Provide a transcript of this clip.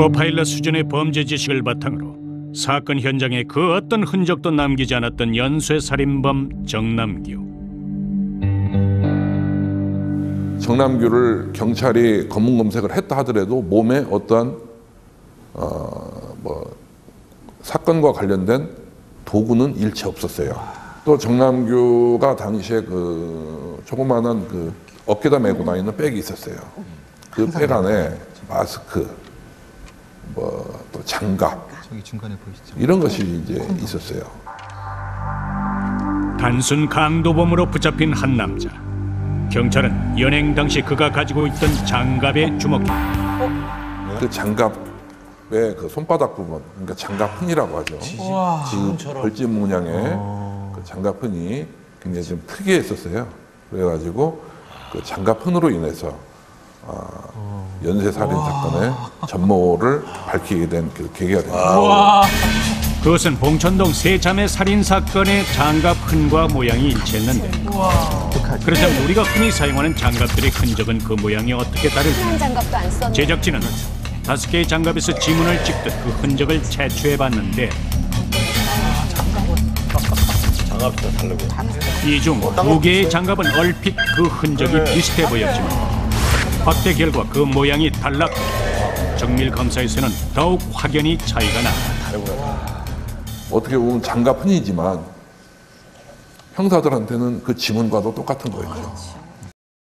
프로파일러 수준의 범죄 지식을 바탕으로 사건 현장에 그 어떤 흔적도 남기지 않았던 연쇄 살인범 정남규. 정남규를 경찰이 검문 검색을 했다 하더라도 몸에 어떠한 어, 뭐 사건과 관련된 도구는 일체 없었어요. 또 정남규가 당시에 그 조그마한 그 어깨다 메고 다니는 백이 있었어요. 그 백 안에 마스크, 뭐 또 장갑 저기 중간에 보이시죠? 이런 것이 이제 있었어요. 단순 강도범으로 붙잡힌 한 남자. 경찰은 연행 당시 그가 가지고 있던 장갑에 주목했다. 그 장갑의 그 손바닥 부분, 그러니까 장갑흔이라고 하죠. 그 벌집 문양의 그 장갑흔이 굉장히 좀 특이했었어요. 그래가지고 그 장갑흔으로 인해서 아, 연쇄 살인 사건의 전모를 밝히게 된 그 계기가 됩니다. 그것은 봉천동 세자매 살인 사건의 장갑 흔과 모양이 일치했는데. 그렇다면 우리가 흔히 사용하는 장갑들의 흔적은 그 모양이 어떻게 다를까? 제작진은 다섯 개의 장갑에서 지문을 찍듯 그 흔적을 채취해 봤는데. 이중 두 개의 장갑은 얼핏 그 흔적이 비슷해 보였지만 확대 결과 그 모양이 달랐고 정밀 검사에서는 더욱 확연히 차이가 났다. 어떻게 보면 장갑 흔이지만 형사들한테는 그 지문과도 똑같은 거였죠.